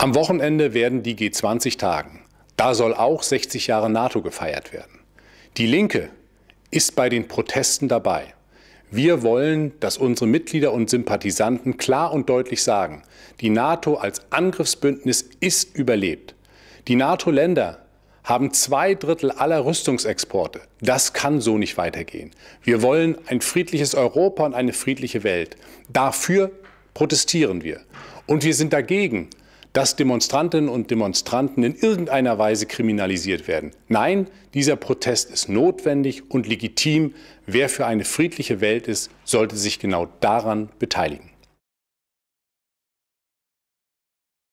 Am Wochenende werden die G20 tagen. Da soll auch 60 Jahre NATO gefeiert werden. Die Linke ist bei den Protesten dabei. Wir wollen, dass unsere Mitglieder und Sympathisanten klar und deutlich sagen, die NATO als Angriffsbündnis ist überlebt. Die NATO-Länder haben zwei Drittel aller Rüstungsexporte. Das kann so nicht weitergehen. Wir wollen ein friedliches Europa und eine friedliche Welt. Dafür protestieren wir. Und wir sind dagegen, dass Demonstrantinnen und Demonstranten in irgendeiner Weise kriminalisiert werden. Nein, dieser Protest ist notwendig und legitim. Wer für eine friedliche Welt ist, sollte sich genau daran beteiligen.